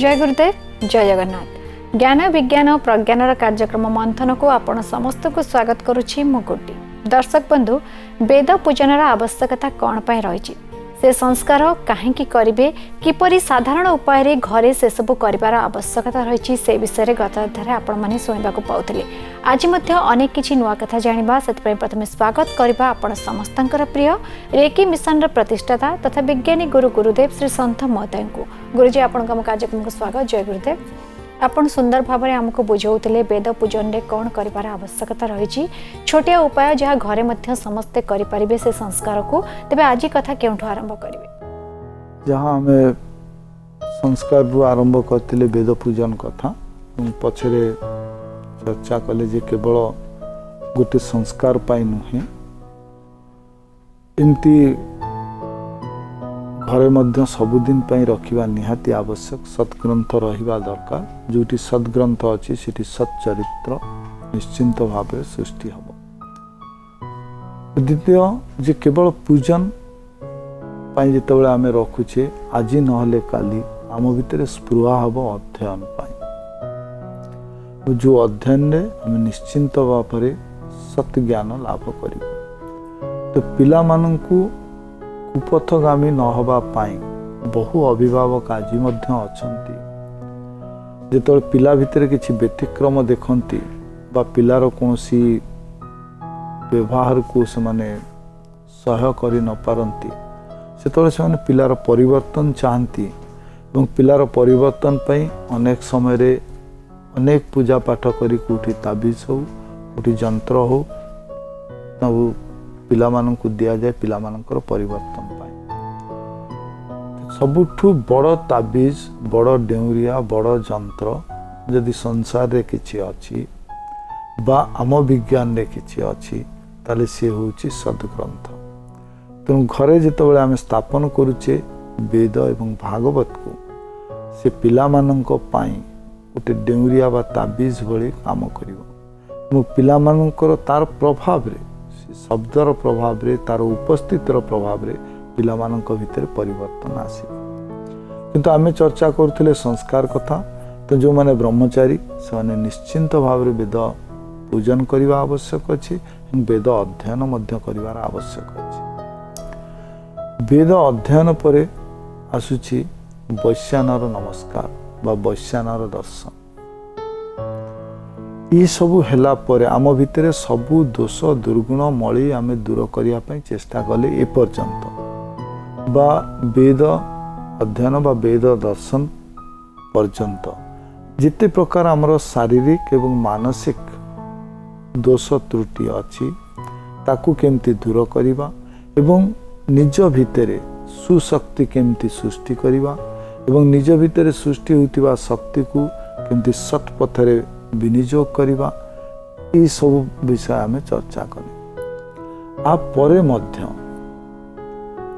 ଜୟ ଗୁରୁଦେବ ଜୟ ଜଗନ୍ନାଥ ଜ୍ଞାନ ବିଜ୍ଞାନ ପ୍ରଜ୍ଞାନର କାର୍ଯ୍ୟକ୍ରମ ମନ୍ଥନକୁ ଆପଣ ସମସ୍ତଙ୍କୁ ସ୍ୱାଗତ କରୁଛି ମୁଁ ଗୁଡ୍ଡି ଦର୍ଶକ ବନ୍ଧୁ ବେଦ ପୂଜନର ଆବଶ୍ୟକତା କ'ଣ ପାଇଁ ରହିଛି? ସେ ସଂସ୍କାର କାହିଁକି କରିବେ? କିପରି ସାଧାରଣ ଉପାୟରେ ଘରେ ସେସବୁ କରିବାର ଆବଶ୍ୟକତା ରହିଛି ସେ ବିଷୟରେ ଗତ ଅଧ୍ୟାୟରେ ଆପଣମାନେ ଶୁଣିବାକୁ ପାଉଥିଲେ। ଆଜି ମଧ୍ୟ ଅନେକ କିଛି ନୂଆ କଥା ଜାଣିବା। ସେଥିପାଇଁ ପ୍ରଥମେ ସ୍ୱାଗତ କରିବା ଆପଣ ସମସ୍ତଙ୍କର ପ୍ରିୟ ରେକି ମିଶନର ପ୍ରତିଷ୍ଠାତା ତଥା ବିଜ୍ଞାନୀ ଗୁରୁ ଗୁରୁଦେବ ଶ୍ରୀ ସନ୍ଥ ମହୋଦୟଙ୍କୁ। ଗୁରୁଜୀ ଆପଣଙ୍କ ଆମ କାର୍ଯ୍ୟକ୍ରମକୁ ସ୍ୱାଗତ। ଜୟ ଗୁରୁଦେବ। ଆପଣ ସୁନ୍ଦର ଭାବରେ ଆମକୁ ବୁଝାଉଥିଲେ ବେଦ ପୂଜନରେ କ'ଣ କରିବାର ଆବଶ୍ୟକତା ରହିଛି ଛୋଟିଆ ଉପାୟ ଯାହା ଘରେ ମଧ୍ୟ ସମସ୍ତେ କରିପାରିବେ ସେ ସଂସ୍କାରକୁ ତେବେ ଆଜି କଥା କେଉଁଠୁ ଆରମ୍ଭ କରିବେ ଯାହା ଆମେ ସଂସ୍କାରରୁ ଆରମ୍ଭ କରିଥିଲେ ବେଦ ପୂଜନ କଥା ଏବଂ ପଛରେ ଚର୍ଚ୍ଚା କଲେ ଯେ କେବଳ ଗୋଟେ ସଂସ୍କାର ପାଇଁ ନୁହେଁ ଏମିତି ଘରେ ମଧ୍ୟ ସବୁଦିନ ପାଇଁ ରଖିବା ନିହାତି ଆବଶ୍ୟକ। ସତ୍ଗ୍ରନ୍ଥ ରହିବା ଦରକାର। ଯେଉଁଠି ସଦ୍ଗ୍ରନ୍ଥ ଅଛି ସେଠି ସତ୍ ଚରିତ୍ର ନିଶ୍ଚିନ୍ତ ଭାବରେ ସୃଷ୍ଟି ହେବ। ଦ୍ୱିତୀୟ ଯେ କେବଳ ପୂଜନ ପାଇଁ ଯେତେବେଳେ ଆମେ ରଖୁଛେ ଆଜି ନହେଲେ କାଲି ଆମ ଭିତରେ ସ୍ପୃହା ହେବ ଅଧ୍ୟୟନ ପାଇଁ। ଯେଉଁ ଅଧ୍ୟୟନରେ ଆମେ ନିଶ୍ଚିନ୍ତ ଭାବରେ ସତ୍ ଜ୍ଞାନ ଲାଭ କରିବୁ। ତ ପିଲାମାନଙ୍କୁ କୁପଥଗାମୀ ନ ହେବା ପାଇଁ ବହୁ ଅଭିଭାବକ ଆଜି ମଧ୍ୟ ଅଛନ୍ତି। ଯେତେବେଳେ ପିଲା ଭିତରେ କିଛି ବ୍ୟତିକ୍ରମ ଦେଖନ୍ତି ବା ପିଲାର କୌଣସି ବ୍ୟବହାରକୁ ସେମାନେ ସହ୍ୟ କରି ନପାରନ୍ତି ସେତେବେଳେ ସେମାନେ ପିଲାର ପରିବର୍ତ୍ତନ ଚାହାନ୍ତି ଏବଂ ପିଲାର ପରିବର୍ତ୍ତନ ପାଇଁ ଅନେକ ସମୟରେ ଅନେକ ପୂଜା ପାଠ କରି କେଉଁଠି ତାବିଜ ହେଉ କେଉଁଠି ଯନ୍ତ୍ର ହେଉ ସବୁ ପିଲାମାନଙ୍କୁ ଦିଆଯାଏ ପିଲାମାନଙ୍କର ପରିବର୍ତ୍ତନ ପାଇଁ। ସବୁଠୁ ବଡ଼ ତାବିଜ ବଡ଼ ଡେଉଁରିଆ ବଡ଼ ଯନ୍ତ୍ର ଯଦି ସଂସାରରେ କିଛି ଅଛି ବା ଆମ ବିଜ୍ଞାନରେ କିଛି ଅଛି ତାହେଲେ ସିଏ ହେଉଛି ସଦ୍ଗ୍ରନ୍ଥ। ତେଣୁ ଘରେ ଯେତେବେଳେ ଆମେ ସ୍ଥାପନ କରୁଛେ ବେଦ ଏବଂ ଭାଗବତକୁ ସେ ପିଲାମାନଙ୍କ ପାଇଁ ଗୋଟେ ଡେଉଁରିଆ ବା ତାବିଜ ଭଳି କାମ କରିବ। ଏବଂ ପିଲାମାନଙ୍କର ତାର ପ୍ରଭାବରେ ସେ ଶବ୍ଦର ପ୍ରଭାବରେ ତାର ଉପସ୍ଥିତିର ପ୍ରଭାବରେ ପିଲାମାନଙ୍କ ଭିତରେ ପରିବର୍ତ୍ତନ ଆସିବ। କିନ୍ତୁ ଆମେ ଚର୍ଚ୍ଚା କରୁଥିଲେ ସଂସ୍କାର କଥା ତ ଯେଉଁମାନେ ବ୍ରହ୍ମଚାରୀ ସେମାନେ ନିଶ୍ଚିନ୍ତ ଭାବରେ ବେଦ ପୂଜନ କରିବା ଆବଶ୍ୟକ ଅଛି ଏବଂ ବେଦ ଅଧ୍ୟୟନ ମଧ୍ୟ କରିବାର ଆବଶ୍ୟକ ଅଛି। ବେଦ ଅଧ୍ୟୟନ ପରେ ଆସୁଛି ବୈଶ୍ୟାନର ନମସ୍କାର ବା ବୈଶ୍ୟାନର ଦର୍ଶନ। ଏସବୁ ହେଲା ପରେ ଆମ ଭିତରେ ସବୁ ଦୋଷ ଦୁର୍ଗୁଣ ମଳି ଆମେ ଦୂର କରିବା ପାଇଁ ଚେଷ୍ଟା କଲେ ଏପର୍ଯ୍ୟନ୍ତ ବା ବେଦ ଅଧ୍ୟୟନ ବା ବେଦ ଦର୍ଶନ ପର୍ଯ୍ୟନ୍ତ। ଯେତେ ପ୍ରକାର ଆମର ଶାରୀରିକ ଏବଂ ମାନସିକ ଦୋଷ ତ୍ରୁଟି ଅଛି ତାକୁ କେମିତି ଦୂର କରିବା ଏବଂ ନିଜ ଭିତରେ ସୁଶକ୍ତି କେମିତି ସୃଷ୍ଟି କରିବା ଏବଂ ନିଜ ଭିତରେ ସୃଷ୍ଟି ହେଉଥିବା ଶକ୍ତିକୁ କେମିତି ସତ୍ ପଥରେ ବିନିଯୋଗ କରିବା ଏସବୁ ବିଷୟ ଆମେ ଚର୍ଚ୍ଚା କଲେ ଆ ପରେ ମଧ୍ୟ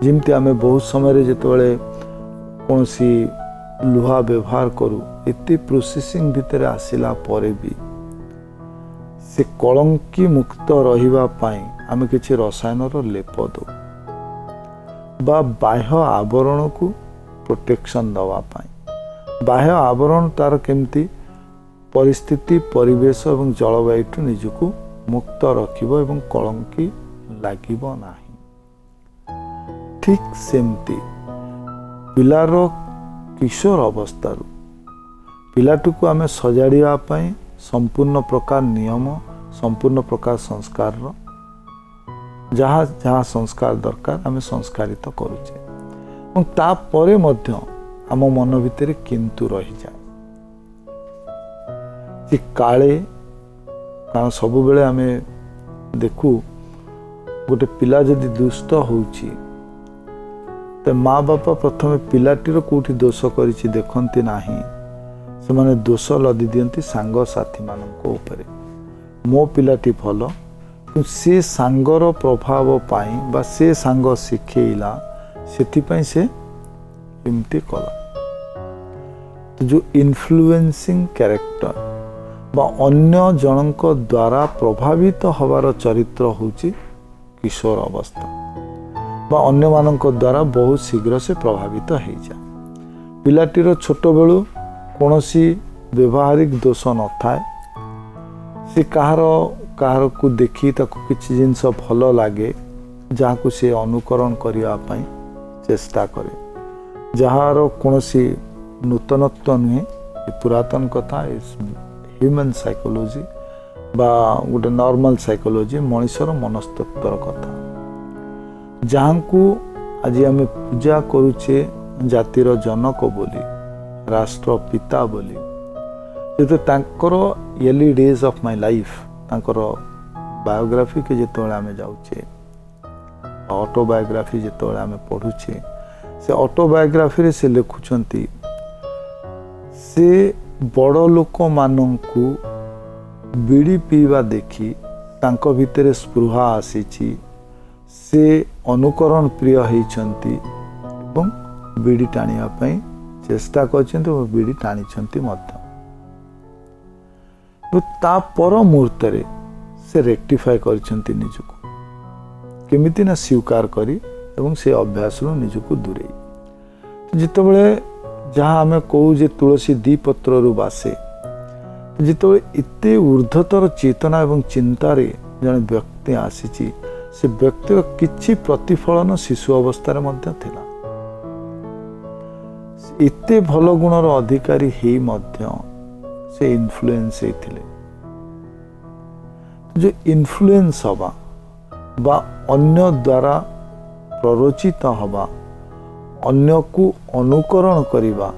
ଯେମିତି ଆମେ ବହୁତ ସମୟରେ ଯେତେବେଳେ କୌଣସି ଲୁହା ବ୍ୟବହାର କରୁ ଏତେ ପ୍ରୋସେସିଂ ଭିତରେ ଆସିଲା ପରେ ବି ସେ କଳଙ୍କି ମୁକ୍ତ ରହିବା ପାଇଁ ଆମେ କିଛି ରସାୟନର ଲେପ ଦେଉ ବା ବାହ୍ୟ ଆବରଣକୁ ପ୍ରୋଟେକ୍ସନ୍ ଦେବା ପାଇଁ। ବାହ୍ୟ ଆବରଣ ତାର କେମିତି ପରିସ୍ଥିତି ପରିବେଶ ଏବଂ ଜଳବାୟୁଠୁ ନିଜକୁ ମୁକ୍ତ ରଖିବ ଏବଂ କଳଙ୍କି ଲାଗିବ ନାହିଁ। ଠିକ୍ ସେମିତି। ପିଲାର କିଶୋର ଅବସ୍ଥାରୁ। ପିଲାଟିକୁ ଆମେ ସଜାଡ଼ିବା ପାଇଁ ସମ୍ପୂର୍ଣ୍ଣ ପ୍ରକାର ନିୟମ ସମ୍ପୂର୍ଣ୍ଣ ପ୍ରକାର ସଂସ୍କାରର ଯାହା ଯାହା ସଂସ୍କାର ଦରକାର ଆମେ ସଂସ୍କାରିତ କରୁଛେ। ଏବଂ ତାପରେ ମଧ୍ୟ ଆମ ମନ ଭିତରେ କିନ୍ତୁ ରହିଯାଏ। ଯେ କାଳେ କାରଣ ସବୁବେଳେ ଆମେ ଦେଖୁ ଗୋଟେ ପିଲା ଯଦି ଦୁଷ୍ଟ ହେଉଛି ତ ମା ବାପା ପ୍ରଥମେ ପିଲାଟିର କେଉଁଠି ଦୋଷ କରିଛି ଦେଖନ୍ତି ନାହିଁ। ସେମାନେ ଦୋଷ ଲଦି ଦିଅନ୍ତି ସାଙ୍ଗସାଥିମାନଙ୍କ ଉପରେ। ମୋ ପିଲାଟି ଭଲ କିନ୍ତୁ ସେ ସାଙ୍ଗର ପ୍ରଭାବ ପାଇଁ ବା ସେ ସାଙ୍ଗ ଶିଖେଇଲା ସେଥିପାଇଁ ସେ ଏମିତି କଲା। ତ ଯେଉଁ ଇନଫ୍ଲୁଏନ୍ସିଂ କ୍ୟାରେକ୍ଟର ବା ଅନ୍ୟ ଜଣଙ୍କ ଦ୍ୱାରା ପ୍ରଭାବିତ ହେବାର ଚରିତ୍ର ହେଉଛି କିଶୋର ଅବସ୍ଥା। ବା ଅନ୍ୟମାନଙ୍କ ଦ୍ୱାରା ବହୁତ ଶୀଘ୍ର ସେ ପ୍ରଭାବିତ ହେଇଯାଏ। ପିଲାଟିର ଛୋଟବେଳୁ କୌଣସି ବ୍ୟବହାରିକ ଦୋଷ ନଥାଏ। ସେ କାହାର କାହାରକୁ ଦେଖି ତାକୁ କିଛି ଜିନିଷ ଭଲ ଲାଗେ ଯାହାକୁ ସେ ଅନୁକରଣ କରିବା ପାଇଁ ଚେଷ୍ଟା କରେ। ଯାହାର କୌଣସି ନୂତନତ୍ୱ ନୁହେଁ ଏ ପୁରାତନ କଥା ହ୍ୟୁମାନ୍ ସାଇକୋଲୋଜି ବା ଗୋଟେ ନର୍ମାଲ ସାଇକୋଲୋଜି ମଣିଷର ମନସ୍ତତ୍ଵର କଥା। ଯାହାଙ୍କୁ ଆଜି ଆମେ ପୂଜା କରୁଛେ ଜାତିର ଜନକ ବୋଲି ରାଷ୍ଟ୍ର ପିତା ବୋଲି। ଯେହେତୁ ତାଙ୍କର early days of my life ତାଙ୍କର ବାୟୋଗ୍ରାଫିକି ଯେତେବେଳେ ଆମେ ଯାଉଛେ ଅଟୋବାୟୋଗ୍ରାଫି ଯେତେବେଳେ ଆମେ ପଢ଼ୁଛେ ସେ ଅଟୋବାୟୋଗ୍ରାଫିରେ ସେ ଲେଖୁଛନ୍ତି ସେ ବଡ଼ ଲୋକମାନଙ୍କୁ ବିଡ଼ି ପିଇବା ଦେଖି ତାଙ୍କ ଭିତରେ ସ୍ପୃହା ଆସିଛି। ସେ ଅନୁକରଣ ପ୍ରିୟ ହେଇଛନ୍ତି ଏବଂ ବିଡ଼ି ଟାଣିବା ପାଇଁ ଚେଷ୍ଟା କରିଛନ୍ତି ଓ ବିଡ଼ି ଟାଣିଛନ୍ତି ମଧ୍ୟ। ତା ପର ମୁହୂର୍ତ୍ତରେ ସେ ରେକ୍ଟିଫାଏ କରିଛନ୍ତି ନିଜକୁ। କେମିତି ନା ସ୍ୱୀକାର କରି ଏବଂ ସେ ଅଭ୍ୟାସରୁ ନିଜକୁ ଦୂରେଇ। ଯେତେବେଳେ ଯାହା ଆମେ କହୁ ଯେ ତୁଳସୀ ଦୁଇ ପତ୍ରରୁ ବାସେ। ଯେତେବେଳେ ଏତେ ଉର୍ଦ୍ଧ୍ୱତର ଚେତନା ଏବଂ ଚିନ୍ତାରେ ଜଣେ ବ୍ୟକ୍ତି ଆସିଛି ସେ ବ୍ୟକ୍ତିର କିଛି ପ୍ରତିଫଳନ ଶିଶୁ ଅବସ୍ଥାରେ ମଧ୍ୟ ଥିଲା। ଏତେ ଭଲ ଗୁଣର ଅଧିକାରୀ ହେଇ ମଧ୍ୟ ସେ ଇନଫ୍ଲୁଏନ୍ସ ହେଇଥିଲେ। ଯେ ଇନଫ୍ଲୁଏନ୍ସ ହେବା ବା ଅନ୍ୟ ଦ୍ୱାରା ପ୍ରରୋଚିତ ହେବା ଅନ୍ୟକୁ ଅନୁକରଣ କରିବା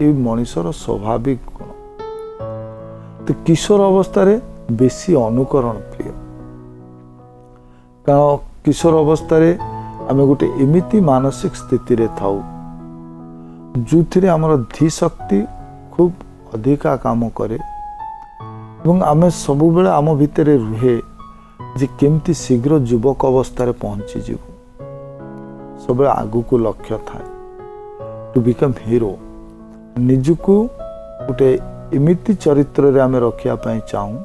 ଏ ମଣିଷର ସ୍ୱାଭାବିକ ଗୁଣ। ତ କିଶୋର ଅବସ୍ଥାରେ ବେଶୀ ଅନୁକରଣ ପ୍ରିୟ। କାରଣ କିଶୋର ଅବସ୍ଥାରେ ଆମେ ଗୋଟେ ଏମିତି ମାନସିକ ସ୍ଥିତିରେ ଥାଉ ଯେଉଁଥିରେ ଆମର ଧୀ ଶକ୍ତି ଖୁବ୍ ଅଧିକା କାମ କରେ ଏବଂ ଆମେ ସବୁବେଳେ ଆମ ଭିତରେ ରୁହେ ଯେ କେମିତି ଶୀଘ୍ର ଯୁବକ ଅବସ୍ଥାରେ ପହଞ୍ଚିଯିବୁ। ସବୁବେଳେ ଆଗକୁ ଲକ୍ଷ୍ୟ ଥାଏ ଟୁ ବିକମ୍ ହିରୋ ନିଜକୁ ଗୋଟେ ଏମିତି ଚରିତ୍ରରେ ଆମେ ରଖିବା ପାଇଁ ଚାହୁଁ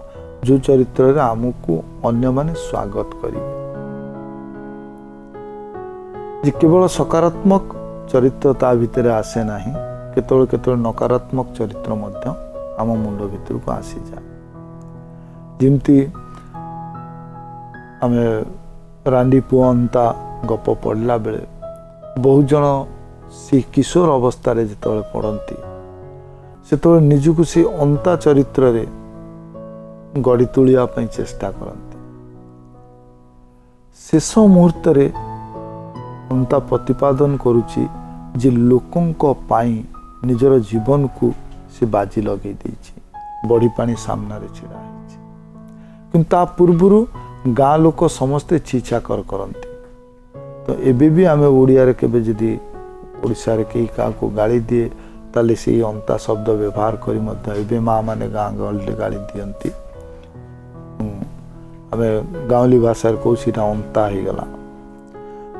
ଯେଉଁ ଚରିତ୍ରରେ ଆମକୁ ଅନ୍ୟମାନେ ସ୍ୱାଗତ କରିବେ ଯେ କେବଳ ସକାରାତ୍ମକ ଚରିତ୍ର ତା ଭିତରେ ଆସେ ନାହିଁ କେତେବେଳେ କେତେବେଳେ ନକାରାତ୍ମକ ଚରିତ୍ର ମଧ୍ୟ ଆମ ମୁଣ୍ଡ ଭିତରକୁ ଆସିଯାଏ ଯେମିତି ଆମେ ରାଣ୍ଡି ପୁଅନ୍ତା ଗପ ପଢ଼ିଲା ବେଳେ ବହୁ ଜଣ ସେ କିଶୋର ଅବସ୍ଥାରେ ଯେତେବେଳେ ପଢ଼ନ୍ତି ସେତେବେଳେ ନିଜକୁ ସେ ଅନ୍ତା ଚରିତ୍ରରେ ଗଢ଼ି ତୋଳିବା ପାଇଁ ଚେଷ୍ଟା କରନ୍ତି। ଶେଷ ମୁହୂର୍ତ୍ତରେ ଅନ୍ତା ପ୍ରତିପାଦନ କରୁଛି ଯେ ଲୋକଙ୍କ ପାଇଁ ନିଜର ଜୀବନକୁ ସେ ବାଜି ଲଗେଇ ଦେଇଛି ବଢ଼ି ପାଣି ସାମ୍ନାରେ ଛିଡ଼ା ହେଇଛି। କିନ୍ତୁ ତା ପୂର୍ବରୁ ଗାଁ ଲୋକ ସମସ୍ତେ ଛିଛାକର କରନ୍ତି। ତ ଏବେ ବି ଆମେ ଓଡ଼ିଆରେ କେବେ ଯଦି ଓଡ଼ିଶାରେ କେହି କାହାକୁ ଗାଳି ଦିଏ ତାହେଲେ ସେଇ ଅନ୍ତା ଶବ୍ଦ ବ୍ୟବହାର କରି ମଧ୍ୟ ଏବେ ମାଆ ମାନେ ଗାଁ ଗହଳିରେ ଗାଳି ଦିଅନ୍ତି ଆମେ ଗାଉଁଲି ଭାଷାରେ କହୁ ସେଇଟା ଅନ୍ତା ହେଇଗଲା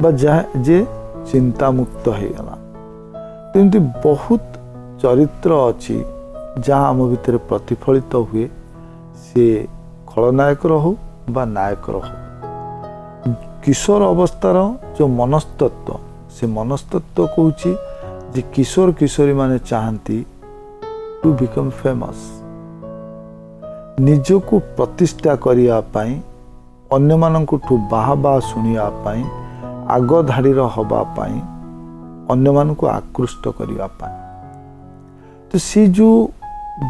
ବା ଯାହା ଯେ ଚିନ୍ତାମୁକ୍ତ ହେଇଗଲା ଏମିତି ବହୁତ ଚରିତ୍ର ଅଛି ଯାହା ଆମ ଭିତରେ ପ୍ରତିଫଳିତ ହୁଏ ସିଏ ଖଳନାୟକର ହଉ ବା ନାୟକର ହଉ କିଶୋର ଅବସ୍ଥାର ଯେଉଁ ମନସ୍ତତ୍ଵ ସେ ମନସ୍ତତ୍ଵ କହୁଛି ଯେ କିଶୋର କିଶୋରୀମାନେ ଚାହାନ୍ତି ଟୁ ବିକମ୍ ଫେମସ୍ ନିଜକୁ ପ୍ରତିଷ୍ଠା କରିବା ପାଇଁ ଅନ୍ୟମାନଙ୍କଠୁ ବାହା ବାହା ଶୁଣିବା ପାଇଁ ଆଗ ଧାଡ଼ିର ହେବା ପାଇଁ ଅନ୍ୟମାନଙ୍କୁ ଆକୃଷ୍ଟ କରିବା ପାଇଁ। ତ ସେ ଯେଉଁ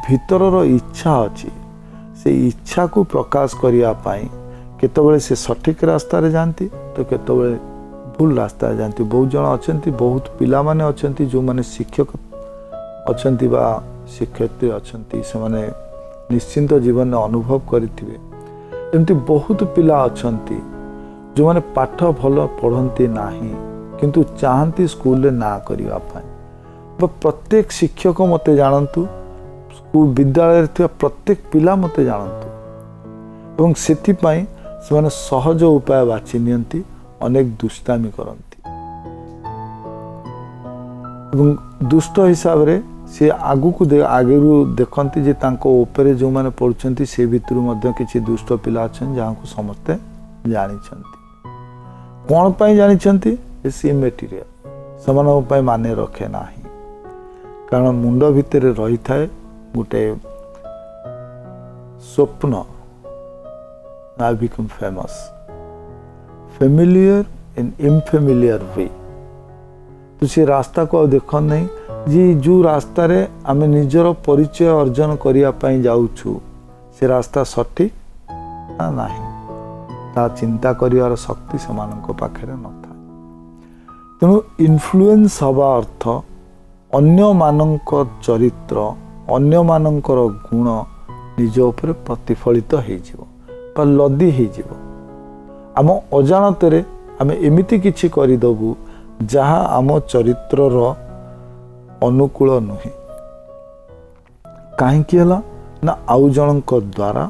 ଭିତରର ଇଚ୍ଛା ଅଛି ସେ ଇଚ୍ଛାକୁ ପ୍ରକାଶ କରିବା ପାଇଁ କେତେବେଳେ ସେ ସଠିକ ରାସ୍ତାରେ ଯାଆନ୍ତି ତ କେତେବେଳେ ଭୁଲ ରାସ୍ତାରେ ଯାଆନ୍ତି ବହୁତ ଜଣ ଅଛନ୍ତି ବହୁତ ପିଲାମାନେ ଅଛନ୍ତି ଯେଉଁମାନେ ଶିକ୍ଷକ ଅଛନ୍ତି ବା ଶିକ୍ଷୟିତ୍ରୀ ଅଛନ୍ତି ସେମାନେ ନିଶ୍ଚିନ୍ତ ଜୀବନରେ ଅନୁଭବ କରିଥିବେ। ଏମିତି ବହୁତ ପିଲା ଅଛନ୍ତି ଯେଉଁମାନେ ପାଠ ଭଲ ପଢ଼ନ୍ତି ନାହିଁ କିନ୍ତୁ ଚାହାନ୍ତି ସ୍କୁଲରେ ନାଁ କରିବା ପାଇଁ। ବା ପ୍ରତ୍ୟେକ ଶିକ୍ଷକ ମୋତେ ଜାଣନ୍ତୁ ସ୍କୁଲ ବିଦ୍ୟାଳୟରେ ଥିବା ପ୍ରତ୍ୟେକ ପିଲା ମୋତେ ଜାଣନ୍ତୁ। ଏବଂ ସେଥିପାଇଁ ସେମାନେ ସହଜ ଉପାୟ ବାଛି ନିଅନ୍ତି। ଅନେକ ଦୁଷ୍ଟାମି କରନ୍ତି ଏବଂ ଦୁଷ୍ଟ ହିସାବରେ ସେ ଆଗକୁ ଆଗରୁ ଦେଖନ୍ତି ଯେ ତାଙ୍କ ଉପରେ ଯେଉଁମାନେ ପଢ଼ୁଛନ୍ତି ସେ ଭିତରୁ ମଧ୍ୟ କିଛି ଦୁଷ୍ଟ ପିଲା ଅଛନ୍ତି ଯାହାକୁ ସମସ୍ତେ ଜାଣିଛନ୍ତି କ'ଣ ପାଇଁ ଜାଣିଛନ୍ତି ଇଟ୍ସ ଇମେଟେରିଆଲ ସେମାନଙ୍କ ପାଇଁ ମାନେ ରଖେ ନାହିଁ କାରଣ ମୁଣ୍ଡ ଭିତରେ ରହିଥାଏ ଗୋଟେ ସ୍ୱପ୍ନ I become famous familiar in unfamiliar way to ସେ ରାସ୍ତାକୁ ଆଉ ଦେଖ ନାହିଁ ଯେ ଯେଉଁ ରାସ୍ତାରେ ଆମେ ନିଜର ପରିଚୟ ଅର୍ଜନ କରିବା ପାଇଁ ଯାଉଛୁ ସେ ରାସ୍ତା ସଠିକ୍ ନା ନାହିଁ ତାହା ଚିନ୍ତା କରିବାର ଶକ୍ତି ସେମାନଙ୍କ ପାଖରେ ନଥାଏ ତେଣୁ ଇନଫ୍ଲୁଏନ୍ସ ହେବା ଅର୍ଥ ଅନ୍ୟମାନଙ୍କ ଚରିତ୍ର ଅନ୍ୟମାନଙ୍କର ଗୁଣ ନିଜ ଉପରେ ପ୍ରତିଫଳିତ ହେଇଯିବ ବା ଲଦି ହେଇଯିବ ଆମ ଅଜାଣତରେ ଆମେ ଏମିତି କିଛି କରିଦେବୁ ଯାହା ଆମ ଚରିତ୍ରର ଅନୁକୂଳ ନୁହେଁ। କାହିଁକି ହେଲା? ନା ଆଉ ଜଣଙ୍କ ଦ୍ୱାରା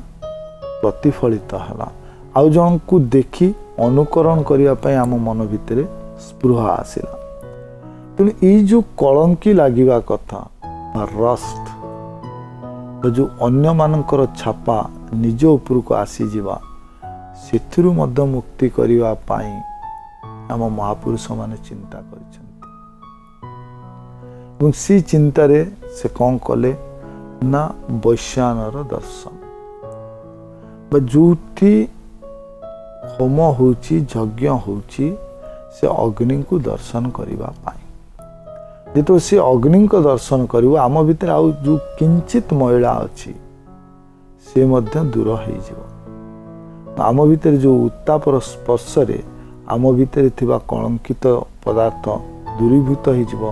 ପ୍ରତିଫଳିତ ହେଲା। ଆଉ ଜଣଙ୍କୁ ଦେଖି ଅନୁକରଣ କରିବା ପାଇଁ ଆମ ମନ ଭିତରେ ସ୍ପୃହା ଆସିଲା। ତେଣୁ ଏଇ ଯେଉଁ କଳଙ୍କି ଲାଗିବା କଥା ବା ରଷ୍ଟ ଯେଉଁ ଅନ୍ୟମାନଙ୍କର ଛାପା ନିଜ ଉପରକୁ ଆସିଯିବା ସେଥିରୁ ମଧ୍ୟ ମୁକ୍ତି କରିବା ପାଇଁ ଆମ ମହାପୁରୁଷମାନେ ଚିନ୍ତା କରିଛନ୍ତି। ଏବଂ ସେ ଚିନ୍ତାରେ ସେ କ'ଣ କଲେ? ନା ବୈଶ୍ୟାନର ଦର୍ଶନ। ବା ଯେଉଁଠି ହୋମ ହେଉଛି ଯଜ୍ଞ ହେଉଛି ସେ ଅଗ୍ନିଙ୍କୁ ଦର୍ଶନ କରିବା ପାଇଁ। ଯେତେବେଳେ ସେ ଅଗ୍ନିଙ୍କ ଦର୍ଶନ କରିବ ଆମ ଭିତରେ ଆଉ ଯେଉଁ କିଞ୍ଚିତ ମଇଳା ଅଛି ସେ ମଧ୍ୟ ଦୂର ହେଇଯିବ। ଆମ ଭିତରେ ଯେଉଁ ଉତ୍ତାପର ସ୍ପର୍ଶରେ ଆମ ଭିତରେ ଥିବା କଳଙ୍କିତ ପଦାର୍ଥ ଦୂରୀଭୂତ ହେଇଯିବ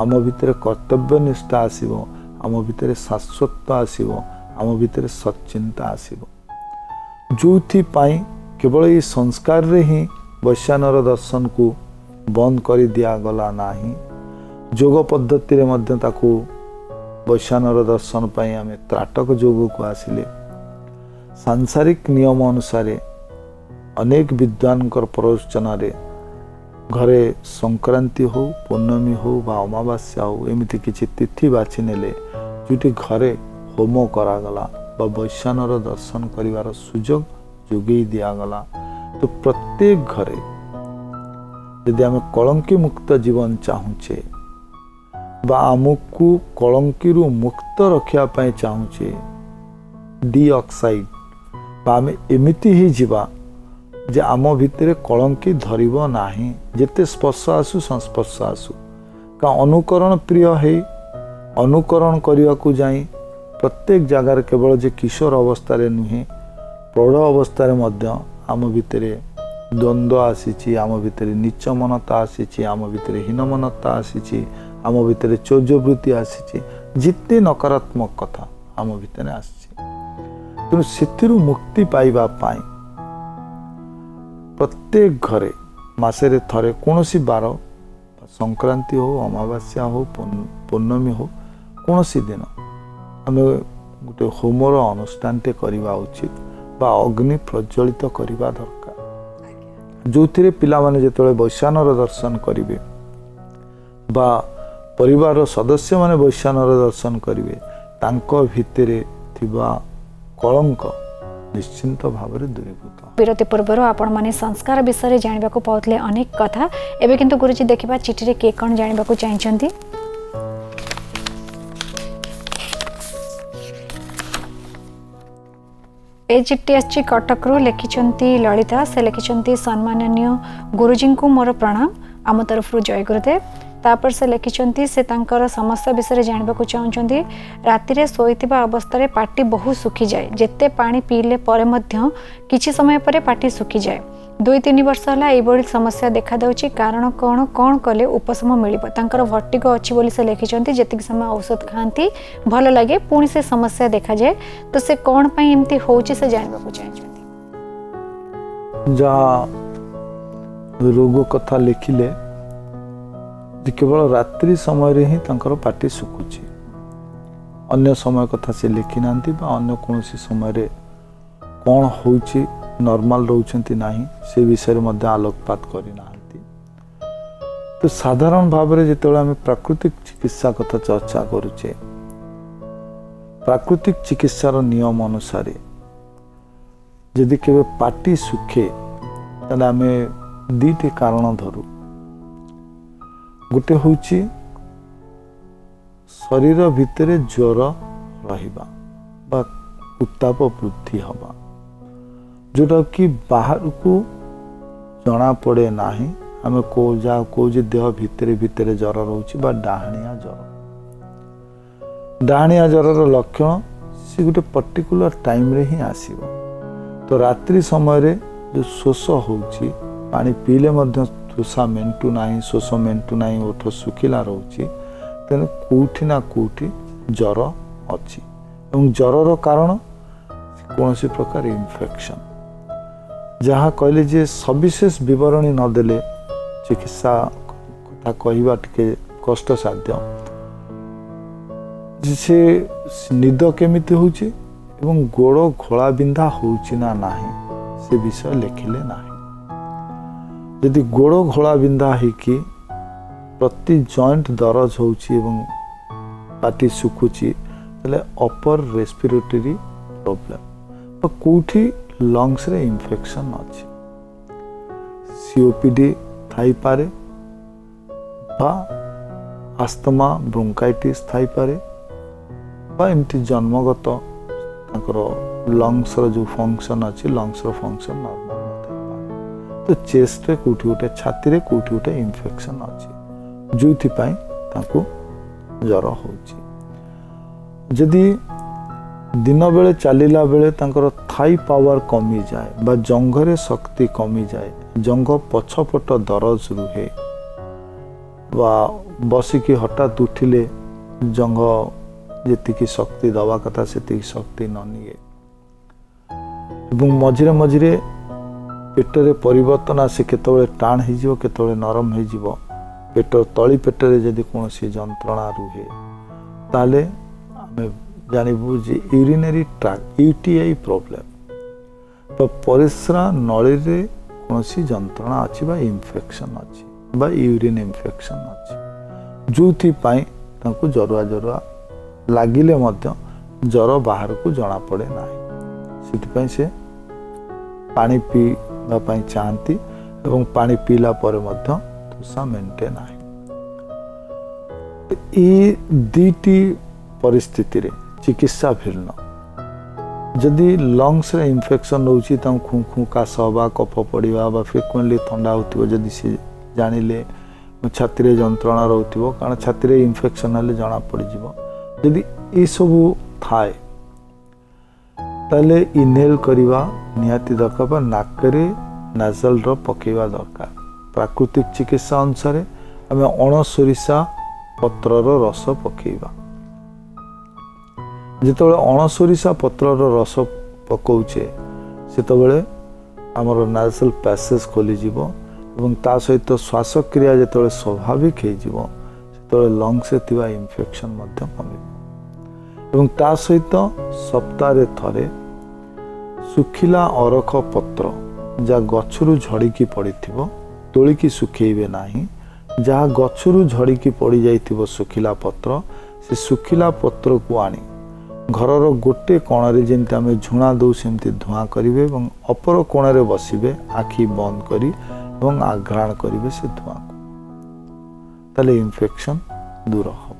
ଆମ ଭିତରେ କର୍ତ୍ତବ୍ୟନିଷ୍ଠା ଆସିବ ଆମ ଭିତରେ ଶାଶ୍ୱତ ଆସିବ ଆମ ଭିତରେ ସଚ୍ଚିନ୍ତା ଆସିବ। ଯେଉଁଥିପାଇଁ କେବଳ ଏଇ ସଂସ୍କାରରେ ହିଁ ବୈଶ୍ୟାନର ଦର୍ଶନକୁ ବନ୍ଦ କରି ଦିଆଗଲା ନାହିଁ। ଯୋଗ ପଦ୍ଧତିରେ ମଧ୍ୟ ତାକୁ ବୈଶ୍ୟାନର ଦର୍ଶନ ପାଇଁ ଆମେ ତ୍ରାଟକ ଯୋଗକୁ ଆସିଲେ। ସାଂସାରିକ ନିୟମ ଅନୁସାରେ ଅନେକ ବିଦ୍ୱାନଙ୍କର ପ୍ରରୋଚନାରେ ଘରେ ସଂକ୍ରାନ୍ତି ହେଉ ପୂର୍ଣ୍ଣମୀ ହେଉ ବା ଅମାବାସ୍ୟା ହେଉ ଏମିତି କିଛି ତିଥି ବାଛି ନେଲେ ଯେଉଁଠି ଘରେ ହୋମ କରାଗଲା ବା ବୈଶ୍ୟାନର ଦର୍ଶନ କରିବାର ସୁଯୋଗ ଯୋଗାଇ ଦିଆଗଲା। ତ ପ୍ରତ୍ୟେକ ଘରେ ଯଦି ଆମେ କଳଙ୍କି ମୁକ୍ତ ଜୀବନ ଚାହୁଁଛେ ବା ଆମକୁ କଳଙ୍କିରୁ ମୁକ୍ତ ରଖିବା ପାଇଁ ଚାହୁଁଛେ ଡି ଅକ୍ସାଇଡ୍ ବା ଆମେ ଏମିତି ହେଇଯିବା ଯେ ଆମ ଭିତରେ କଳଙ୍କି ଧରିବ ନାହିଁ। ଯେତେ ସ୍ପର୍ଶ ଆସୁ ସଂସ୍ପର୍ଶ ଆସୁ। କା ଅନୁକରଣ ପ୍ରିୟ ହେଇ ଅନୁକରଣ କରିବାକୁ ଯାଇ ପ୍ରତ୍ୟେକ ଜାଗାରେ କେବଳ ଯେ କିଶୋର ଅବସ୍ଥାରେ ନୁହେଁ ପ୍ରୌଢ଼ ଅବସ୍ଥାରେ ମଧ୍ୟ ଆମ ଭିତରେ ଦ୍ୱନ୍ଦ୍ୱ ଆସିଛି ଆମ ଭିତରେ ନିଚ ମନତା ଆସିଛି ଆମ ଭିତରେ ହୀନମନତା ଆସିଛି ଆମ ଭିତରେ ଚୌର୍ଯ୍ୟବୃତ୍ତି ଆସିଛି। ଯେତେ ନକାରାତ୍ମକ କଥା ଆମ ଭିତରେ ଆସିଛି। ତେଣୁ ସେଥିରୁ ମୁକ୍ତି ପାଇବା ପାଇଁ ପ୍ରତ୍ୟେକ ଘରେ ମାସରେ ଥରେ କୌଣସି ବାର ସଂକ୍ରାନ୍ତି ହେଉ ଅମାବାସ୍ୟା ହେଉ ପୂର୍ଣ୍ଣମୀ ହେଉ କୌଣସି ଦିନ ଆମେ ଗୋଟେ ହୋମର ଅନୁଷ୍ଠାନଟେ କରିବା ଉଚିତ ବା ଅଗ୍ନି ପ୍ରଜ୍ୱଳିତ କରିବା ଦରକାର। ଯେଉଁଥିରେ ପିଲାମାନେ ଯେତେବେଳେ ବୈଶାନର ଦର୍ଶନ କରିବେ ବା ପରିବାରର ସଦସ୍ୟମାନେ ବୈଶାନର ଦର୍ଶନ କରିବେ ତାଙ୍କ ଭିତରେ ଥିବା କଳଙ୍କ ନିଶ୍ଚିନ୍ତ ଭାବରେ ଦୂରୀଭୂତ। ବିରତି ପୂର୍ବରୁ ଆପଣମାନେ ସଂସ୍କାର ବିଷୟରେ ଜାଣିବାକୁ ପାଉଥିଲେ ଅନେକ କଥା। ଏବେ କିନ୍ତୁ ଗୁରୁଜୀ ଦେଖିବା ଚିଠିରେ କିଏ କ'ଣ ଜାଣିବାକୁ ଚାହିଁଛନ୍ତି? ଏ ଚିଠି ଆସିଛି କଟକରୁ ଲେଖିଛନ୍ତି ଲଳିତା ସେ ଲେଖିଛନ୍ତି ସମ୍ମାନନୀୟ ଗୁରୁଜୀଙ୍କୁ ମୋର ପ୍ରଣାମ। ଆମ ତରଫରୁ ଜୟ ଗୁରୁଦେବ। ତାପରେ ସେ ଲେଖିଛନ୍ତି ସେ ତାଙ୍କର ସମସ୍ୟା ବିଷୟରେ ଜାଣିବାକୁ ଚାହୁଁଛନ୍ତି। ରାତିରେ ଶୋଇଥିବା ଅବସ୍ଥାରେ ପାଟି ବହୁ ଶୁଖିଯାଏ। ଯେତେ ପାଣି ପିଇଲେ ପରେ ମଧ୍ୟ କିଛି ସମୟ ପରେ ପାଟି ଶୁଖିଯାଏ। ଦୁଇ ତିନି ବର୍ଷ ହେଲା ଏଇଭଳି ସମସ୍ୟା ଦେଖାଦେଉଛି କାରଣ କ'ଣ କ'ଣ କଲେ ଉପଶମ ମିଳିବ? ତାଙ୍କର ଭଟିକ ଅଛି ବୋଲି ସେ ଲେଖିଛନ୍ତି। ଯେତିକି ସମୟ ଔଷଧ ଖାଆନ୍ତି ଭଲ ଲାଗେ ପୁଣି ସେ ସମସ୍ୟା ଦେଖାଯାଏ। ତ ସେ କ'ଣ ପାଇଁ ଏମିତି ହେଉଛି ସେ ଜାଣିବାକୁ ଚାହିଁଛନ୍ତି? ଯାହା ରୋଗ କଥା ଲେଖିଲେ ଯେ କେବଳ ରାତ୍ରି ସମୟରେ ହିଁ ତାଙ୍କର ପାଟି ଶୁଖୁଛି। ଅନ୍ୟ ସମୟ କଥା ସେ ଲେଖିନାହାନ୍ତି ବା ଅନ୍ୟ କୌଣସି ସମୟରେ କ'ଣ ହେଉଛି ନର୍ମାଲ ରହୁଛନ୍ତି ନାହିଁ ସେ ବିଷୟରେ ମଧ୍ୟ ଆଲୋକପାତ କରିନାହାନ୍ତି। ତ ସାଧାରଣ ଭାବରେ ଯେତେବେଳେ ଆମେ ପ୍ରାକୃତିକ ଚିକିତ୍ସା କଥା ଚର୍ଚ୍ଚା କରୁଛେ ପ୍ରାକୃତିକ ଚିକିତ୍ସାର ନିୟମ ଅନୁସାରେ ଯଦି କେବେ ପାଟି ଶୁଖେ ତାହେଲେ ଆମେ ଦୁଇଟି କାରଣ ଧରୁ। ଗୋଟେ ହେଉଛି ଶରୀର ଭିତରେ ଜ୍ୱର ରହିବା ବା ଉତ୍ତାପ ବୃଦ୍ଧି ହେବା। ଯେଉଁଟାକି ବାହାରକୁ ଜଣାପଡ଼େ ନାହିଁ। ଆମେ କେଉଁ ଯାହା କହୁଛେ ଦେହ ଭିତରେ ଭିତରେ ଜ୍ୱର ରହୁଛି ବା ଡାହାଣିଆ ଜ୍ୱର। ଡାହାଣିଆ ଜ୍ୱରର ଲକ୍ଷଣ ସେ ଗୋଟେ ପର୍ଟିକୁଲାର ଟାଇମ୍ରେ ହିଁ ଆସିବ। ତ ରାତ୍ରି ସମୟରେ ଯେଉଁ ଶୋଷ ହେଉଛି ପାଣି ପିଇଲେ ମଧ୍ୟ ଶୋଷା ମେଣ୍ଟୁ ନାହିଁ ଶୋଷ ମେଣ୍ଟୁ ନାହିଁ ଓଠ ଶୁଖିଲା ରହୁଛି। ତେଣୁ କେଉଁଠି ନା କେଉଁଠି ଜ୍ୱର ଅଛି। ଏବଂ ଜ୍ୱରର କାରଣ କୌଣସି ପ୍ରକାର ଇନଫେକ୍ସନ୍ ଯାହା କହିଲେ ଯେ ସବିଶେଷ ବିବରଣୀ ନଦେଲେ ଚିକିତ୍ସା କଥା କହିବା ଟିକେ କଷ୍ଟସାଧ୍ୟ। ସେ ନିଦ କେମିତି ହେଉଛି ଏବଂ ଗୋଡ଼ ଘୋଳା ବିନ୍ଧା ହେଉଛି ନା ନାହିଁ ସେ ବିଷୟ ଲେଖିଲେ ନାହିଁ। ଯଦି ଗୋଡ଼ ଘୋଳା ବିନ୍ଧା ହେଇକି ପ୍ରତି ଜଏଣ୍ଟ ଦରଜ ହେଉଛି ଏବଂ ପାଟି ଶୁଖୁଛି ତାହେଲେ ଅପର ରେସ୍ପିରେଟୋରୀ ପ୍ରୋବ୍ଲେମ୍ ବା କେଉଁଠି ଲଙ୍ଗସରେ ଇନଫେକ୍ସନ୍ ଅଛି ସିଓପିଡି ଥାଇପାରେ ବା ଆସ୍ତମା ବ୍ରୋଙ୍କାଇଟିସ୍ ଥାଇପାରେ ବା ଏମିତି ଜନ୍ମଗତ ତାଙ୍କର ଲଙ୍ଗସର ଯେଉଁ ଫଙ୍କସନ୍ ଅଛି ଲଙ୍ଗସର ଫଙ୍କସନ୍ ନର୍ମାଲ ନଥାଇପାରେ ତ ଚେଷ୍ଟରେ କେଉଁଠି ଗୋଟେ ଛାତିରେ କେଉଁଠି ଗୋଟେ ଇନଫେକ୍ସନ୍ ଅଛି ଯେଉଁଥିପାଇଁ ତାଙ୍କୁ ଜ୍ୱର ହେଉଛି ଯଦି ଦିନ ବେଳେ ଚାଲିଲା ବେଳେ ତାଙ୍କର ଥାଇ ପାୱାର କମିଯାଏ ବା ଜଙ୍ଘରେ ଶକ୍ତି କମିଯାଏ ଜଙ୍ଘ ପଛପଟ ଦରଜ ରୁହେ ବା ବସିକି ହଠାତ୍ ଉଠିଲେ ଜଙ୍ଘ ଯେତିକି ଶକ୍ତି ଦେବା କଥା ସେତିକି ଶକ୍ତି ନ ନିଏ ଏବଂ ମଝିରେ ମଝିରେ ପେଟରେ ପରିବର୍ତ୍ତନ ଆସେ କେତେବେଳେ ଟାଣ ହେଇଯିବ କେତେବେଳେ ନରମ ହେଇଯିବ। ପେଟ ତଳି ପେଟରେ ଯଦି କୌଣସି ଯନ୍ତ୍ରଣା ରୁହେ ତାହେଲେ ଆମେ ଜାଣିବୁ ଯେ urinary tract U T I problem ବା ପରିସ୍ରା ନଳୀରେ କୌଣସି ଯନ୍ତ୍ରଣା ଅଛି ବା ଇନଫେକ୍ସନ୍ ଅଛି ବା ୟୁରିନ୍ ଇନଫେକ୍ସନ୍ ଅଛି। ଯେଉଁଥିପାଇଁ ତାଙ୍କୁ ଜରୁଆ ଜରୁଆ ଲାଗିଲେ ମଧ୍ୟ ଜ୍ୱର ବାହାରକୁ ଜଣାପଡ଼େ ନାହିଁ। ସେଥିପାଇଁ ସେ ପାଣି ପିଇବା ପାଇଁ ଚାହାନ୍ତି ଏବଂ ପାଣି ପିଇଲା ପରେ ମଧ୍ୟ ତୁଷା ମେଣ୍ଟେ ନାହିଁ। ଏଇ ଦୁଇଟି ପରିସ୍ଥିତିରେ ଚିକିତ୍ସା ଭିନ୍ନ। ଯଦି ଲଙ୍ଗସରେ ଇନଫେକ୍ସନ୍ ରହୁଛି ତାଙ୍କୁ ଖୁଁ ଖୁଁ କାଶ ହେବା କଫ ପଡ଼ିବା ବା ଫ୍ରିକ୍ୱେଣ୍ଟଲି ଥଣ୍ଡା ହେଉଥିବ ଯଦି ସେ ଜାଣିଲେ ଛାତିରେ ଯନ୍ତ୍ରଣା ରହୁଥିବ କାରଣ ଛାତିରେ ଇନଫେକ୍ସନ୍ ହେଲେ ଜଣାପଡ଼ିଯିବ। ଯଦି ଏସବୁ ଥାଏ ତାହେଲେ ଇନହେଲ୍ କରିବା ନିହାତି ଦରକାର ବା ନାକରେ ନାଜଲ୍ ଡ୍ରପ୍ ପକାଇବା ଦରକାର। ପ୍ରାକୃତିକ ଚିକିତ୍ସା ଅନୁସାରେ ଆମେ ଅଣସୋରିଷା ପତ୍ରର ରସ ପକାଇବା। ଯେତେବେଳେ ଅଣସୋରିଷା ପତ୍ରର ରସ ପକାଉଛେ ସେତେବେଳେ ଆମର ନାଜଲ୍ ପ୍ୟାସେଜ୍ ଖୋଲିଯିବ ଏବଂ ତା ସହିତ ଶ୍ୱାସକ୍ରିୟା ଯେତେବେଳେ ସ୍ୱାଭାବିକ ହେଇଯିବ ସେତେବେଳେ ଲଙ୍ଗସରେ ଥିବା ଇନଫେକ୍ସନ୍ ମଧ୍ୟ କମିବ। ଏବଂ ତା ସହିତ ସପ୍ତାହରେ ଥରେ ଶୁଖିଲା ଅରଖ ପତ୍ର ଯାହା ଗଛରୁ ଝଡ଼ିକି ପଡ଼ିଥିବ ତୋଳିକି ଶୁଖେଇବେ ନାହିଁ। ଯାହା ଗଛରୁ ଝଡ଼ିକି ପଡ଼ିଯାଇଥିବ ଶୁଖିଲା ପତ୍ର ସେ ଶୁଖିଲା ପତ୍ରକୁ ଆଣି ଘରର ଗୋଟେ କୋଣରେ ଯେମିତି ଆମେ ଝୁଣା ଦେଉ ସେମିତି ଧୂଆଁ କରିବେ ଏବଂ ଅପର କୋଣରେ ବସିବେ ଆଖି ବନ୍ଦ କରି ଏବଂ ଆଘ୍ରାଣ କରିବେ ସେ ଧୂଆଁକୁ। ତାହେଲେ ଇନଫେକ୍ସନ୍ ଦୂର ହେବ।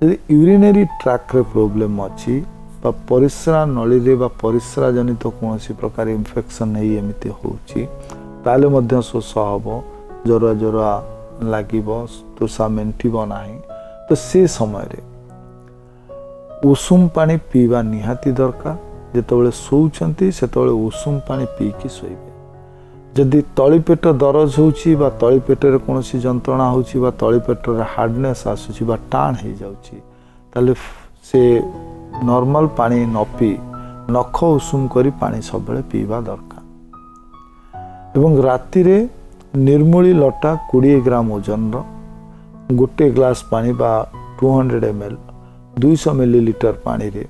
ଯଦି ୟୁରିନାରୀ ଟ୍ରାକ୍ରେ ପ୍ରୋବ୍ଲେମ୍ ଅଛି ବା ପରିସ୍ରା ନଳୀରେ ବା ପରିସ୍ରା ଜନିତ କୌଣସି ପ୍ରକାର ଇନଫେକ୍ସନ୍ ହେଇ ଏମିତି ହେଉଛି ତାହେଲେ ମଧ୍ୟ ଶୋଷ ହେବ ଜ୍ୱର ଜ୍ୱର ଲାଗିବ ତୋଷା ମେଣ୍ଟିବ ନାହିଁ। ତ ସେ ସମୟରେ ଉଷୁମ ପାଣି ପିଇବା ନିହାତି ଦରକାର। ଯେତେବେଳେ ଶୋଉଛନ୍ତି ସେତେବେଳେ ଉଷୁମ ପାଣି ପିଇକି ଶୋଇବେ। ଯଦି ତଳିପେଟ ଦରଜ ହେଉଛି ବା ତଳିପେଟରେ କୌଣସି ଯନ୍ତ୍ରଣା ହେଉଛି ବା ତଳିପେଟରେ ହାର୍ଡନେସ୍ ଆସୁଛି ବା ଟାଣ ହେଇଯାଉଛି ତାହେଲେ ସେ ନର୍ମାଲ ପାଣି ନ ପିଇ ନଖ ଉଷୁମ କରି ପାଣି ସବୁବେଳେ ପିଇବା ଦରକାର। ଏବଂ ରାତିରେ ନିର୍ମୂଳି ଲଟା କୋଡ଼ିଏ ଗ୍ରାମ ଓଜନର ଗୋଟେ ଗ୍ଲାସ୍ ପାଣି ବା ଟୁ ହଣ୍ଡ୍ରେଡ଼ ଏମ୍ ଏଲ୍ ଦୁଇଶହ ମିଲିଲିଟର ପାଣିରେ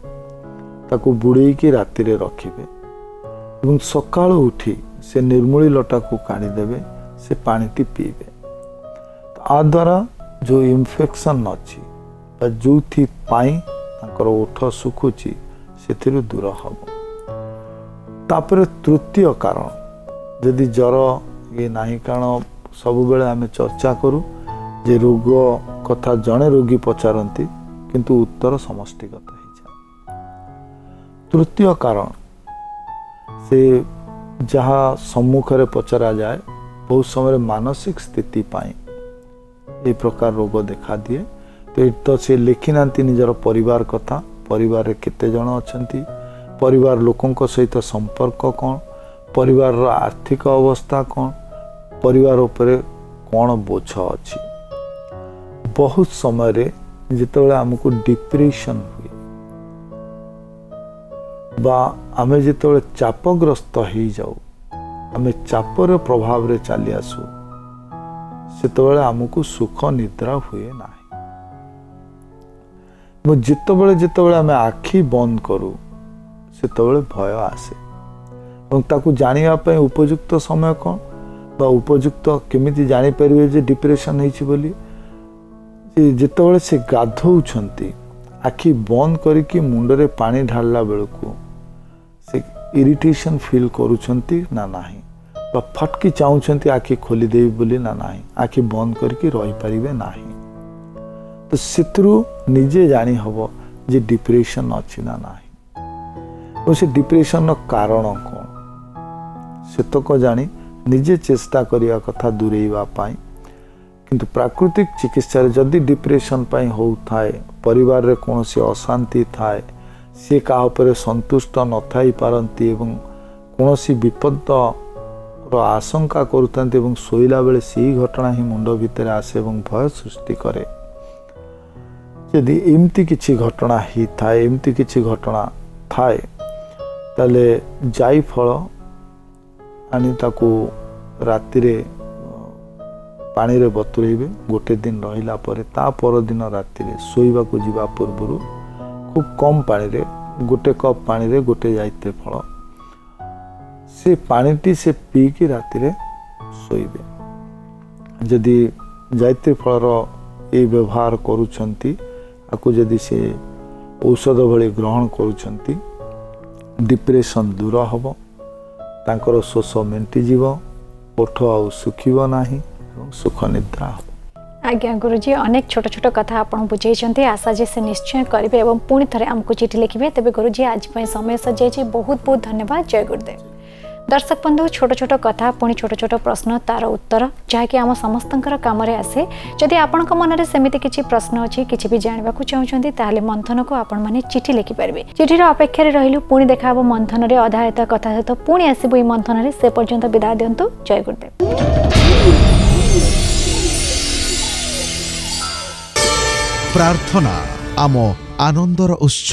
ତାକୁ ବୁଡ଼େଇକି ରାତିରେ ରଖିବେ। ଏବଂ ସକାଳୁ ଉଠି ସେ ନିର୍ମୂଳି ଲଟାକୁ କାଢ଼ିଦେବେ ସେ ପାଣିଟି ପିଇବେ। ଆ ଦ୍ୱାରା ଯେଉଁ ଇନଫେକ୍ସନ୍ ଅଛି ବା ଯେଉଁଥିପାଇଁ ତାଙ୍କର ଓଠ ଶୁଖୁଛି ସେଥିରୁ ଦୂର ହେବ। ତାପରେ ତୃତୀୟ କାରଣ ଯଦି ଜ୍ୱର ଇଏ ନାହିଁ କାରଣ ସବୁବେଳେ ଆମେ ଚର୍ଚ୍ଚା କରୁ ଯେ ରୋଗ କଥା ଜଣେ ରୋଗୀ ପଚାରନ୍ତି କିନ୍ତୁ ଉତ୍ତର ସମଷ୍ଟିଗତ ହେଇଯାଏ। ତୃତୀୟ କାରଣ ସେ ଯାହା ସମ୍ମୁଖରେ ପଚରାଯାଏ ବହୁତ ସମୟରେ ମାନସିକ ସ୍ଥିତି ପାଇଁ ଏ ପ୍ରକାର ରୋଗ ଦେଖାଦିଏ। ତ ଏଠି ତ ସେ ଲେଖିନାହାନ୍ତି ନିଜର ପରିବାର କଥା ପରିବାରରେ କେତେ ଜଣ ଅଛନ୍ତି ପରିବାର ଲୋକଙ୍କ ସହିତ ସମ୍ପର୍କ କ'ଣ ପରିବାରର ଆର୍ଥିକ ଅବସ୍ଥା କ'ଣ ପରିବାର ଉପରେ କ'ଣ ବୋଝ ଅଛି। ବହୁତ ସମୟରେ ଯେତେବେଳେ ଆମକୁ ଡିପ୍ରେସନ୍ ହୁଏ ବା ଆମେ ଯେତେବେଳେ ଚାପଗ୍ରସ୍ତ ହେଇଯାଉ ଆମେ ଚାପର ପ୍ରଭାବରେ ଚାଲି ଆସୁ ସେତେବେଳେ ଆମକୁ ସୁଖ ନିଦ୍ରା ହୁଏ ନାହିଁ। ଏବଂ ଯେତେବେଳେ ଯେତେବେଳେ ଆମେ ଆଖି ବନ୍ଦ କରୁ ସେତେବେଳେ ଭୟ ଆସେ। ଏବଂ ତାକୁ ଜାଣିବା ପାଇଁ ଉପଯୁକ୍ତ ସମୟ କ'ଣ? ବା ଉପଯୁକ୍ତ କେମିତି ଜାଣିପାରିବେ ଯେ ଡିପ୍ରେସନ୍ ହେଇଛି ବୋଲି? ଯେତେବେଳେ ସେ ଗାଧଉଛନ୍ତି ଆଖି ବନ୍ଦ କରିକି ମୁଣ୍ଡରେ ପାଣି ଢାଳିଲା ବେଳକୁ ସେ ଇରିଟେସନ୍ ଫିଲ୍ କରୁଛନ୍ତି ନା ନାହିଁ ବା ଫଟକି ଚାହୁଁଛନ୍ତି ଆଖି ଖୋଲିଦେବି ବୋଲି ନା ନାହିଁ ଆଖି ବନ୍ଦ କରିକି ରହିପାରିବେ ନାହିଁ ତ ସେଥିରୁ ନିଜେ ଜାଣି ହେବ ଯେ ଡିପ୍ରେସନ୍ ଅଛି ନା ନାହିଁ ଓ ସେ ଡିପ୍ରେସନ୍ର କାରଣ କ'ଣ ସେତକ ଜାଣି ନିଜେ ଚେଷ୍ଟା କରିବା କଥା ଦୂରେଇବା ପାଇଁ କିନ୍ତୁ ପ୍ରାକୃତିକ ଚିକିତ୍ସାରେ ଯଦି ଡିପ୍ରେସନ୍ ପାଇଁ ହେଉଥାଏ ପରିବାରରେ କୌଣସି ଅଶାନ୍ତି ଥାଏ ସିଏ କାହା ଉପରେ ସନ୍ତୁଷ୍ଟ ନଥାଇ ପାରନ୍ତି ଏବଂ କୌଣସି ବିପଦର ଆଶଙ୍କା କରୁଥାନ୍ତି ଏବଂ ଶୋଇଲା ବେଳେ ସେହି ଘଟଣା ହିଁ ମୁଣ୍ଡ ଭିତରେ ଆସେ ଏବଂ ଭୟ ସୃଷ୍ଟି କରେ। ଯଦି ଏମିତି କିଛି ଘଟଣା ହେଇଥାଏ ଏମିତି କିଛି ଘଟଣା ଥାଏ ତାହେଲେ ଜାଇ ଫଳ ଆଣି ତାକୁ ରାତିରେ ପାଣିରେ ବତୁରେଇବେ। ଗୋଟେ ଦିନ ରହିଲା ପରେ ତା ପରଦିନ ରାତିରେ ଶୋଇବାକୁ ଯିବା ପୂର୍ବରୁ ଖୁବ୍ କମ୍ ପାଣିରେ ଗୋଟେ କପ୍ ପାଣିରେ ଗୋଟେ ଯାଇତ୍ରୀ ଫଳ। ସେ ପାଣିଟି ସେ ପିଇକି ରାତିରେ ଶୋଇବେ। ଯଦି ଯାଇତ୍ରୀ ଫଳର ଏ ବ୍ୟବହାର କରୁଛନ୍ତି ଆକୁ ଯଦି ସେ ଔଷଧ ଭଳି ଗ୍ରହଣ କରୁଛନ୍ତି ଡିପ୍ରେସନ୍ ଦୂର ହେବ ତାଙ୍କର ଶୋଷ ମେଣ୍ଟିଯିବ ଓଠ ଆଉ ଶୁଖିବ ନାହିଁ ଏବଂ ସୁଖ ନିଦ୍ରା ହେବ। আজ্ঞা গুরুজী অনেক ছোট ছোট কথা আপনার বুঝাইছেন আশা যে সে নিশ্চয় করবে এবং পুঁ থাকে আমি চিঠি লিখবে তবে গুরুজী আজ সময় সজাইছি বহুত বহুত ধন্যবাদ জয় গুরুদেব দর্শক বন্ধু ছোট ছোট কথা পুঁ ছোট ছোট প্রশ্ন তার উত্তর যা কি আমার সমস্ত কামরে আসে যদি আপনার মনে সেমিতি কিছু প্রশ্ন অছি বি জাঁয়া চাহুন তাহলে মন্থনকু আপন মানে চিঠি লিখিপারে চিঠির অপেক্ষায় রহলু পুঁ দেখা হব মন্থনরে অধায়িত কথা সহ পুঁ আসবু এই মন্থনরে সে পর্যন্ত বিদায় দিও জয় গুরুদেব ପ୍ରାର୍ଥନା ଆମ ଆନନ୍ଦର ଉତ୍ସ